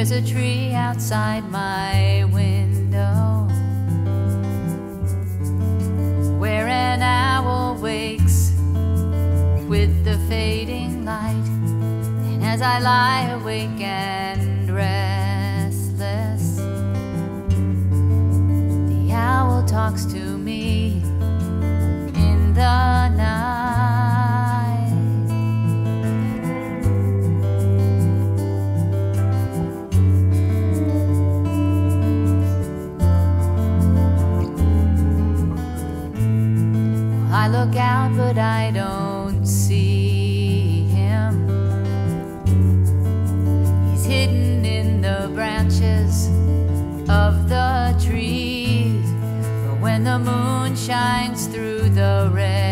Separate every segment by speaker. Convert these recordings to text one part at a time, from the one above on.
Speaker 1: There's a tree outside my window where an owl wakes with the fading light. And as I lie awake and restless, the owl talks to me I look out, but I don't see him. He's hidden in the branches of the trees. But when the moon shines through the red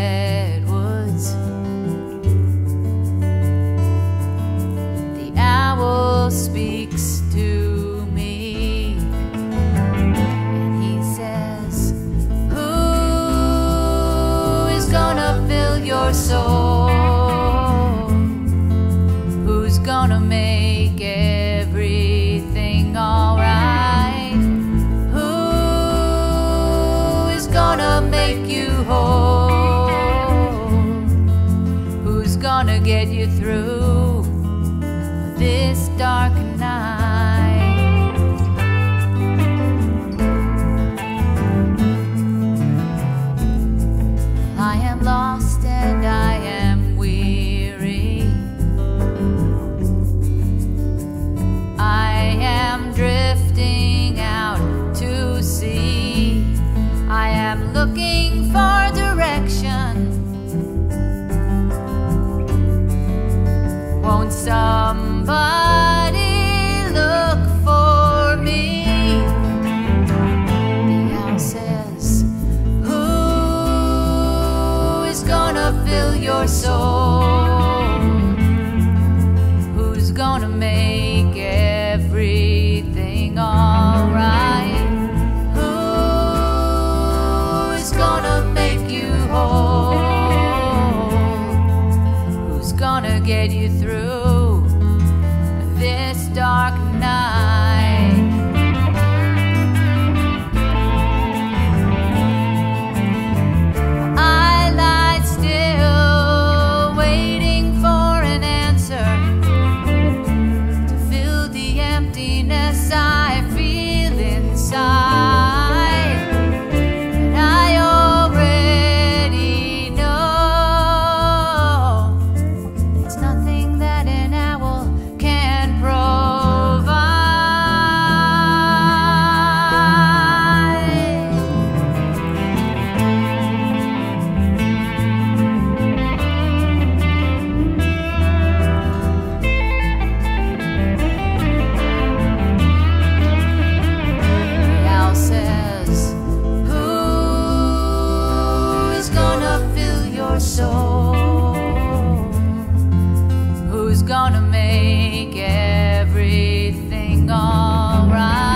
Speaker 1: make you whole? Who's gonna get you through? Who's gonna make everything alright? Who's gonna make you whole? Who's gonna get you through this dark night? gonna make everything alright.